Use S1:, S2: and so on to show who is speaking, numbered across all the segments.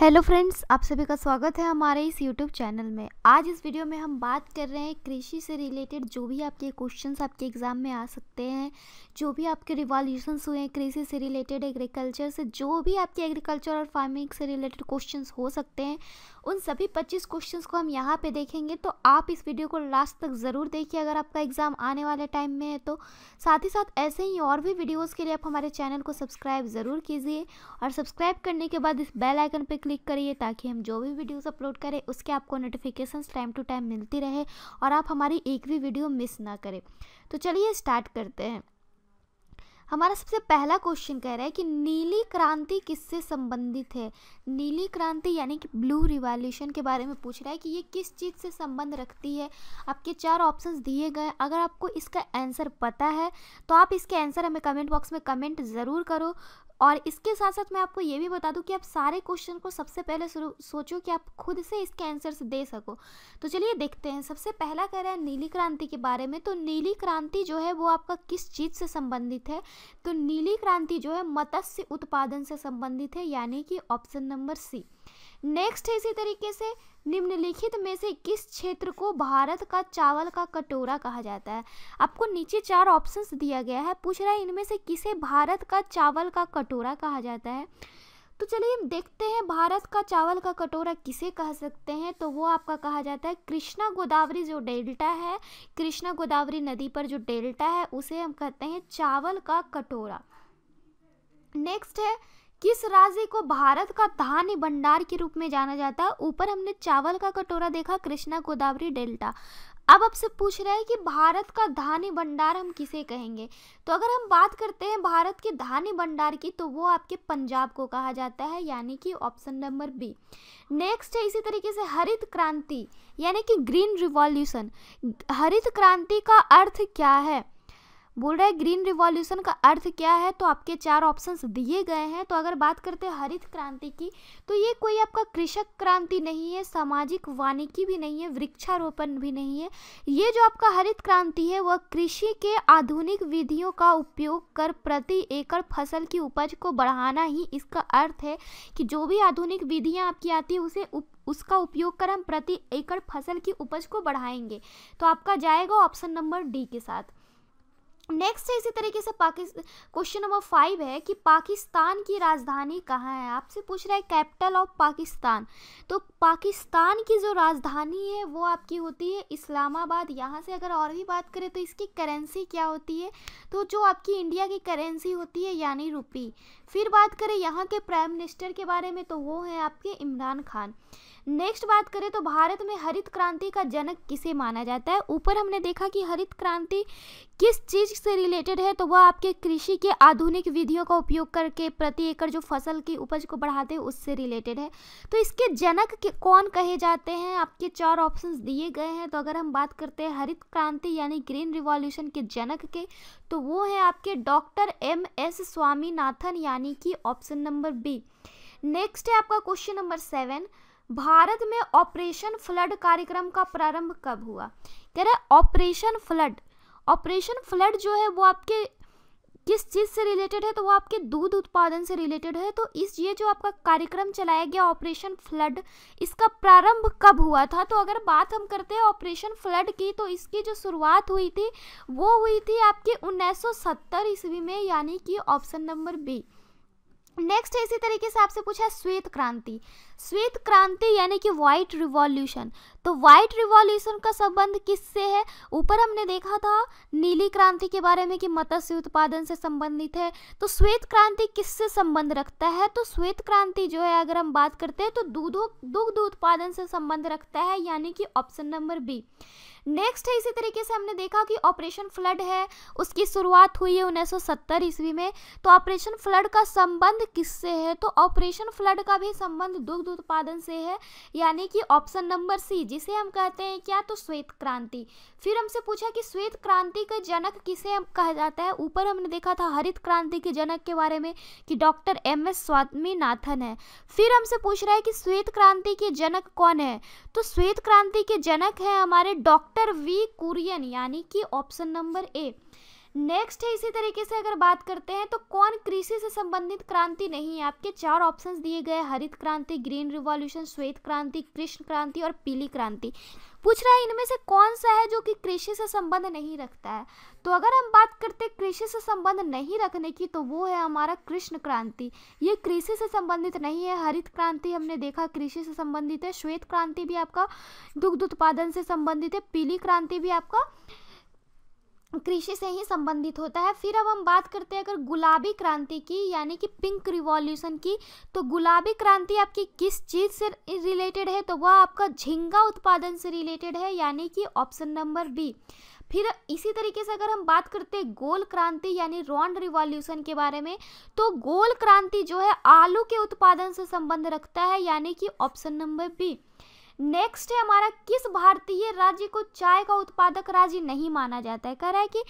S1: Hello friends, आप सभी का स्वागत है हमारे इस यूट्यूब चैनल में। आज इस वीडियो में हम बात कर रहे हैं कृषि से रिलेटेड जो भी आपके क्वेश्चंस आपके एग्ज़ाम में आ सकते हैं, जो भी आपके रिवॉल्यूशंस हुए हैं कृषि से रिलेटेड एग्रीकल्चर से जो भी आपके एग्रीकल्चर और फ़ार्मिंग से रिलेटेड क्वेश्चंस हो सकते हैं उन सभी 25 क्वेश्चंस को हम यहाँ पे देखेंगे तो आप इस वीडियो को लास्ट तक ज़रूर देखिए अगर आपका एग्ज़ाम आने वाले टाइम में है तो। साथ ही साथ ऐसे ही और भी वीडियोज़ के लिए आप हमारे चैनल को सब्सक्राइब ज़रूर कीजिए और सब्सक्राइब करने के बाद इस बेल आइकन पर क्लिक करिए ताकि हम जो भी वीडियोज़ अपलोड करें, उसके आपको नोटिफिकेशन टाइम टू टाइम मिलती रहे और आप हमारी एक भी वीडियो मिस ना करें। तो चलिए स्टार्ट करते हैं। हमारा सबसे पहला क्वेश्चन कह रहा है कि नीली क्रांति किससे संबंधित है? नीली क्रांति यानी कि ब्लू रिवॉल्यूशन के बारे में पूछ रहा है कि ये किस चीज़ से संबंध रखती है? आपके चार ऑप्शंस दिए गए अगर आपको इसका आंसर पता है तो आप इसके आंसर हमें कमेंट बॉक्स में कमेंट ज़रूर करो। और इसके साथ साथ मैं आपको ये भी बता दूँ कि आप सारे क्वेश्चन को सबसे पहले सोचो कि आप खुद से इसके आंसर्स दे सको। तो चलिए देखते हैं। सबसे पहला कह रहा है नीली क्रांति के बारे में। तो नीली क्रांति जो है वो आपका किस चीज़ से संबंधित है? तो नीली क्रांति जो है मत्स्य उत्पादन से संबंधित है, यानी कि ऑप्शन नंबर सी नेक्स्ट है इसी तरीके से, निम्नलिखित में से किस क्षेत्र को भारत का चावल का कटोरा कहा जाता है? आपको नीचे चार ऑप्शंस दिया गया है। पूछ रहा है इनमें से किसे भारत का चावल का कटोरा कहा जाता है? तो चलिए हम देखते हैं भारत का चावल का कटोरा किसे कह सकते हैं। तो वो आपका कहा जाता है कृष्णा गोदावरी, जो डेल्टा है। कृष्णा गोदावरी नदी पर जो डेल्टा है, उसे हम कहते हैं चावल का कटोरा। नेक्स्ट है किस राज्य को भारत का धान्य भंडार के रूप में जाना जाता? है ऊपर हमने चावल का कटोरा देखा, कृष्णा गोदावरी डेल्टा। अब आपसे पूछ रहे हैं कि भारत का धान्य भंडार हम किसे कहेंगे? तो अगर हम बात करते हैं भारत के धान्य भंडार की तो वो आपके पंजाब को कहा जाता है, यानी कि ऑप्शन नंबर बी। नेक्स्ट है इसी तरीके से हरित क्रांति, यानी कि ग्रीन रिवॉल्यूशन। हरित क्रांति का अर्थ क्या है? बोल रहा है ग्रीन रिवॉल्यूशन का अर्थ क्या है? तो आपके चार ऑप्शंस दिए गए हैं। तो अगर बात करते हैं हरित क्रांति की तो ये कोई आपका कृषक क्रांति नहीं है सामाजिक वानिकी भी नहीं है वृक्षारोपण भी नहीं है। ये जो आपका हरित क्रांति है वह कृषि के आधुनिक विधियों का उपयोग कर प्रति एकड़ फ़सल की उपज को बढ़ाना ही इसका अर्थ है कि जो भी आधुनिक विधियाँ आपकी आती है उसे उप, उसका उपयोग कर हम प्रति एकड़ फ़सल की उपज को बढ़ाएँगे। तो आपका जाएगा ऑप्शन नंबर डी के साथ। नेक्स्ट है इसी तरीके से पाकिस्तान क्वेश्चन नंबर फाइव है कि पाकिस्तान की राजधानी कहाँ है? आपसे पूछ रहा है कैपिटल ऑफ़ पाकिस्तान। तो पाकिस्तान की जो राजधानी है, वो आपकी होती है इस्लामाबाद। यहाँ से अगर और भी बात करें तो इसकी करेंसी क्या होती है? तो जो आपकी इंडिया की करेंसी होती है, यानी रुपी फिर बात करें यहाँ के प्राइम मिनिस्टर के बारे में तो वो है आपके इमरान खान। नेक्स्ट बात करें तो भारत में हरित क्रांति का जनक किसे माना जाता है? ऊपर हमने देखा कि हरित क्रांति किस चीज़ से रिलेटेड है तो वह आपके कृषि के आधुनिक विधियों का उपयोग करके प्रति एकड़ जो फ़सल की उपज को बढ़ाते हैं, उससे रिलेटेड है। तो इसके जनक के कौन कहे जाते हैं? आपके चार ऑप्शंस दिए गए हैं तो अगर हम बात करते हैं हरित क्रांति यानी ग्रीन रिवॉल्यूशन के जनक के तो वो है आपके डॉक्टर एम एस स्वामीनाथन, यानी कि ऑप्शन नंबर बी। नेक्स्ट है आपका क्वेश्चन नंबर सेवन। भारत में ऑपरेशन फ्लड कार्यक्रम का प्रारंभ कब हुआ? कह रहे ऑपरेशन फ्लड। ऑपरेशन फ्लड जो है वो आपके किस चीज़ से रिलेटेड है तो वो आपके दूध उत्पादन से रिलेटेड है। तो इस ये जो आपका कार्यक्रम चलाया गया, ऑपरेशन फ्लड, इसका प्रारंभ कब हुआ था? तो अगर बात हम करते हैं ऑपरेशन फ्लड की तो इसकी जो शुरुआत हुई थी, वो हुई थी आपके 1970 ईस्वी में, यानी कि ऑप्शन नंबर बी। नेक्स्ट है इसी तरीके से आपसे पूछा है श्वेत क्रांति। श्वेत क्रांति यानी कि व्हाइट रिवॉल्यूशन तो व्हाइट रिवॉल्यूशन का संबंध किससे है? ऊपर हमने देखा था नीली क्रांति के बारे में कि मत्स्य उत्पादन से संबंधित है। तो श्वेत क्रांति किससे संबंध रखता है? तो श्वेत क्रांति जो है, अगर हम बात करते हैं तो दूधों, दुग्ध उत्पादन से संबंध रखता है, यानी कि ऑप्शन नंबर बी नेक्स्ट है इसी तरीके से हमने देखा कि ऑपरेशन फ्लड है। उसकी शुरुआत हुई है 1970 ईस्वी में। तो ऑपरेशन फ्लड का संबंध किससे है? तो ऑपरेशन फ्लड का भी संबंध दुग्ध उत्पादन से है। यानी कि ऑप्शन नंबर सी जिसे हम कहते हैं क्या? तो श्वेत क्रांति। फिर हमसे पूछा कि श्वेत क्रांति का जनक किसे कहा जाता है? ऊपर हमने देखा था हरित क्रांति के जनक के बारे में कि डॉक्टर एम एस स्वामीनाथन है। फिर हमसे पूछ रहा है कि श्वेत क्रांति के जनक कौन है? तो श्वेत क्रांति के जनक है हमारे डॉक्टर वी कुरियन यानी कि ऑप्शन नंबर ए नेक्स्ट है, इसी तरीके से अगर बात करते हैं तो कौन कृषि से संबंधित क्रांति नहीं है? आपके चार ऑप्शंस दिए गए हरित क्रांति ग्रीन रिवॉल्यूशन श्वेत क्रांति, कृष्ण क्रांति और पीली क्रांति। पूछ रहा है, इनमें से कौन सा है जो कि कृषि से संबंध नहीं रखता है? तो अगर हम बात करते कृषि से संबंध नहीं रखने की तो वो है हमारा कृष्ण क्रांति। ये कृषि से संबंधित नहीं है, हरित क्रांति हमने देखा कृषि से संबंधित है, श्वेत क्रांति भी आपका दुग्ध उत्पादन से संबंधित है, पीली क्रांति भी आपका कृषि से ही संबंधित होता है। फिर अब हम बात करते हैं अगर गुलाबी क्रांति की, यानी कि पिंक रिवॉल्यूशन की। तो गुलाबी क्रांति आपकी किस चीज़ से रिलेटेड है? तो वह आपका झींगा उत्पादन से रिलेटेड है, यानी कि ऑप्शन नंबर बी। फिर इसी तरीके से अगर हम बात करते हैं गोल क्रांति, यानी रॉन्ड रिवॉल्यूशन के बारे में तो गोल क्रांति जो है आलू के उत्पादन से संबंध रखता है, यानी कि ऑप्शन नंबर बी। नेक्स्ट है, हमारा किस भारतीय राज्य को चाय का उत्पादक राज्य नहीं माना जाता है? कह रहा है कि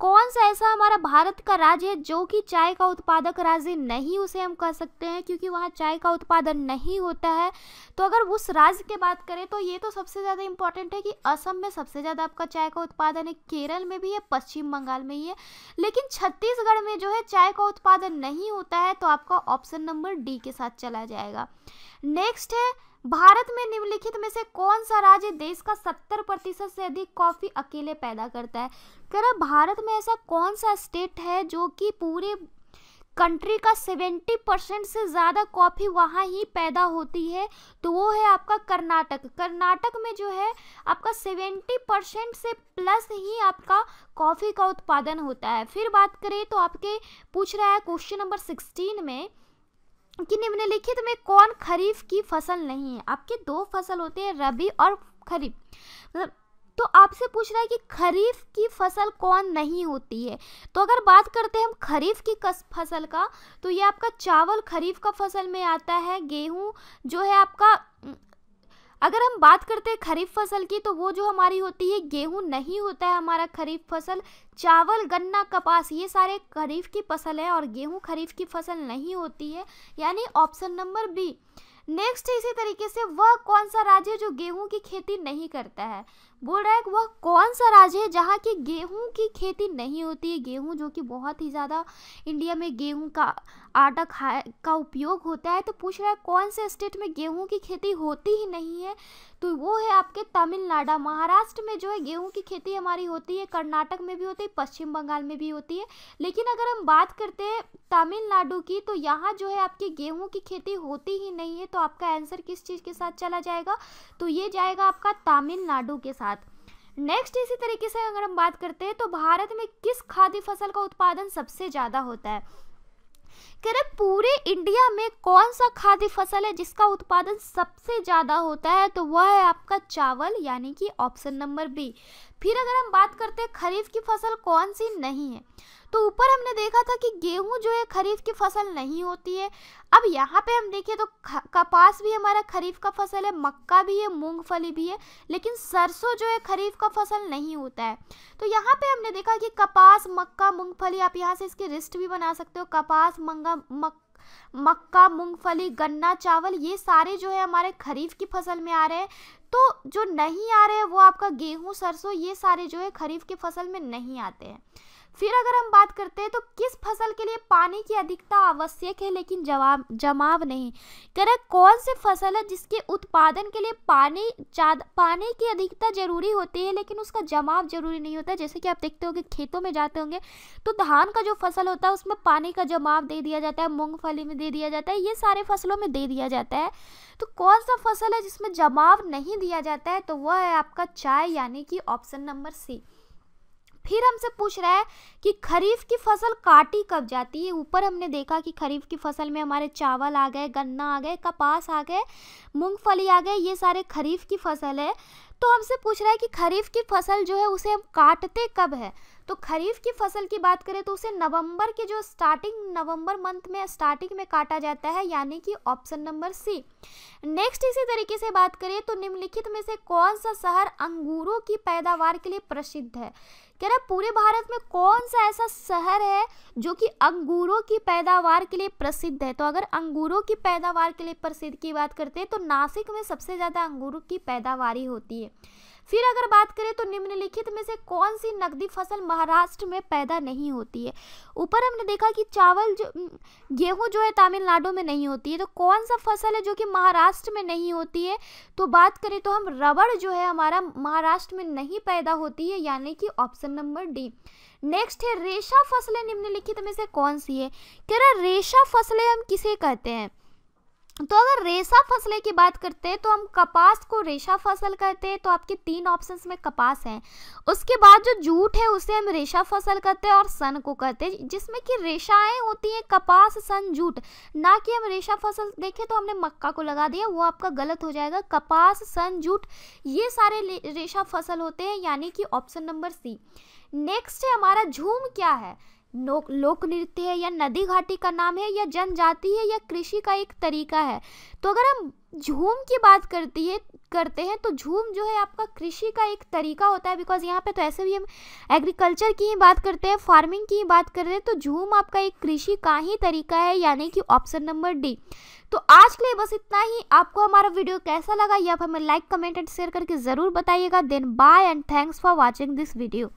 S1: कौन सा ऐसा हमारा भारत का राज्य है जो कि चाय का उत्पादक राज्य नहीं, उसे हम कह सकते हैं? क्योंकि वहाँ चाय का उत्पादन नहीं होता है। तो अगर उस राज्य की बात करें तो ये तो सबसे ज़्यादा इंपॉर्टेंट है कि असम में सबसे ज़्यादा आपका चाय का उत्पादन है, केरल में भी है, पश्चिम बंगाल में ही है। लेकिन छत्तीसगढ़ में जो है चाय का उत्पादन नहीं होता है तो आपका ऑप्शन नंबर डी के साथ चला जाएगा। नेक्स्ट है भारत में निम्नलिखित में से कौन सा राज्य देश का सत्तर प्रतिशत से अधिक कॉफ़ी अकेले पैदा करता है? कह रहा भारत में ऐसा कौन सा स्टेट है जो कि पूरे कंट्री का सेवेंटी परसेंट से ज़्यादा कॉफ़ी वहाँ ही पैदा होती है? तो वो है आपका कर्नाटक। कर्नाटक में जो है, आपका सेवेंटी परसेंट से प्लस ही आपका कॉफ़ी का उत्पादन होता है। फिर बात करें तो आपके पूछ रहा है क्वेश्चन नंबर सिक्सटीन में कि निम्नलिखित में कौन खरीफ की फ़सल नहीं है? आपके दो फ़सल होते हैं, रबी और खरीफ। मतलब तो आपसे पूछ रहा है कि खरीफ की फ़सल कौन नहीं होती है? तो अगर बात करते हैं हम खरीफ की कस, फ़सल का तो ये आपका चावल खरीफ का फ़सल में आता है, गेहूँ जो है आपका अगर हम बात करते हैं खरीफ फ़सल की तो वो जो हमारी होती है गेहूँ, नहीं होता है हमारा खरीफ फ़सल। चावल, गन्ना, कपास, ये सारे खरीफ की फ़सल है और गेहूँ खरीफ की फ़सल नहीं होती है। यानी ऑप्शन नंबर बी। नेक्स्ट, इसी तरीके से वह कौन सा राज्य है जो गेहूँ की खेती नहीं करता है? बोल रहा है वह कौन सा राज्य है जहाँ की गेहूँ की खेती नहीं होती है? गेहूँ जो कि बहुत ही ज़्यादा इंडिया में गेहूँ का आटा खाए का उपयोग होता है तो पूछ रहा है, कौन से स्टेट में गेहूँ की खेती होती ही नहीं है? तो वो है आपके तमिलनाडु। महाराष्ट्र में जो है, गेहूँ की खेती हमारी होती है, कर्नाटक में भी होती है, पश्चिम बंगाल में भी होती है। लेकिन अगर हम बात करते हैं तमिलनाडु की तो यहाँ जो है आपकी गेहूँ की खेती होती ही नहीं है तो आपका आंसर किस चीज़ के साथ चला जाएगा? तो ये जाएगा आपका तमिलनाडु के साथ। नेक्स्ट इसी तरीके से अगर हम बात करते हैं तो भारत में किस खाद्य फ़सल का उत्पादन सबसे ज़्यादा होता है? कह रहे पूरे इंडिया में कौन सा खाद्य फ़सल है जिसका उत्पादन सबसे ज़्यादा होता है? तो वह है आपका चावल, यानी कि ऑप्शन नंबर बी फिर अगर हम बात करते हैं खरीफ की फ़सल कौन सी नहीं है तो ऊपर हमने देखा था कि गेहूँ जो है खरीफ की फ़सल नहीं होती है। अब यहाँ पे हम देखें तो कपास भी हमारा खरीफ का फ़सल है, मक्का भी है, मूंगफली भी है, लेकिन सरसों जो है खरीफ का फ़सल नहीं होता है। तो यहाँ पे हमने देखा कि कपास, मक्का, मूंगफली, आप यहाँ से इसकी रिस्ट भी बना सकते हो। कपास, मंगा, मक, मक्का, मूंगफली, गन्ना, चावल, ये सारे जो है हमारे खरीफ की फ़सल में आ रहे हैं। तो जो नहीं आ रहे हैं, वो आपका गेहूँ, सरसों, ये सारे जो है खरीफ की फ़सल में नहीं आते हैं। फिर अगर हम बात करते हैं तो किस फ़सल के लिए पानी की अधिकता आवश्यक है, लेकिन जवाब, जमाव नहीं? कह कौन सी फ़सल है जिसके उत्पादन के लिए पानी पानी की अधिकता ज़रूरी होती है, लेकिन उसका जमाव ज़रूरी नहीं होता? जैसे कि आप देखते होंगे, खेतों में जाते होंगे तो धान का जो फ़सल होता है, उसमें पानी का जमाव दे दिया जाता है, मूँगफली में दे दिया जाता है, ये सारे फ़सलों में दे दिया जाता है। तो कौन सा फ़सल है जिसमें जमाव नहीं दिया जाता है? तो वह है आपका चाय, यानी कि ऑप्शन नंबर सी। फिर हमसे पूछ रहा है कि खरीफ की फ़सल काटी कब जाती है? ऊपर हमने देखा कि खरीफ की फ़सल में हमारे चावल आ गए, गन्ना आ गए, कपास आ गए, मूंगफली आ गए, ये सारे खरीफ की फ़सल है। तो हमसे पूछ रहा है कि खरीफ की फ़सल जो है उसे हम काटते कब है? तो खरीफ की फ़सल की बात करें तो उसे नवंबर के जो स्टार्टिंग नवंबर मंथ में स्टार्टिंग में काटा जाता है, यानी कि ऑप्शन नंबर सी नेक्स्ट इसी तरीके से बात करें तो निम्नलिखित में से कौन सा शहर अंगूरों की पैदावार के लिए प्रसिद्ध है? कह रहा, पूरे भारत में कौन सा ऐसा शहर है जो कि अंगूरों की पैदावार के लिए प्रसिद्ध है? तो अगर अंगूरों की पैदावार के लिए प्रसिद्ध की बात करते हैं तो नासिक में सबसे ज़्यादा अंगूरों की पैदावारी होती है। है फिर अगर बात करें तो निम्नलिखित में से कौन सी नकदी फ़सल महाराष्ट्र में पैदा नहीं होती है? ऊपर हमने देखा कि चावल जो गेहूँ जो है तमिलनाडु में नहीं होती है तो कौन सा फ़सल है जो कि महाराष्ट्र में नहीं होती है? तो बात करें तो हम रबड़ जो है हमारा महाराष्ट्र में नहीं पैदा होती है, यानी कि ऑप्शन नंबर डी। नेक्स्ट है रेशा फ़सलें निम्नलिखित में से कौन सी है? कह रहा रेशा फ़सलें हम किसे कहते हैं? तो अगर रेशा फ़सलें की बात करते हैं तो हम कपास को रेशा फ़सल कहते हैं तो आपके तीन ऑप्शंस में कपास हैं। उसके बाद जो जूट है, उसे हम रेशा फ़सल कहते हैं और सन को कहते हैं। जिसमें कि रेशाएँ होती हैं, कपास, सन, जूट। ना कि हम रेशा फ़सल देखें तो हमने मक्का को लगा दिया, वो आपका गलत हो जाएगा। कपास, सन, जूट, ये सारे रेशा फ़सल होते हैं, यानी कि ऑप्शन नंबर सी नेक्स्ट है, हमारा झूम क्या है? लोक नृत्य है या नदी घाटी का नाम है या जनजाति है या कृषि का एक तरीका है। तो अगर हम झूम की बात करती है करते हैं तो झूम जो है आपका कृषि का एक तरीका होता है। बिकॉज़ यहाँ पे तो ऐसे भी हम एग्रीकल्चर की ही बात करते हैं फ़ार्मिंग की ही बात कर रहे हैं तो झूम आपका एक कृषि का ही तरीका है, यानी कि ऑप्शन नंबर डी तो आज के लिए बस इतना ही। आपको हमारा वीडियो कैसा लगा, या आप हमें लाइक कमेंट एंड शेयर करके ज़रूर बताइएगा। Then bye and thanks for watching this video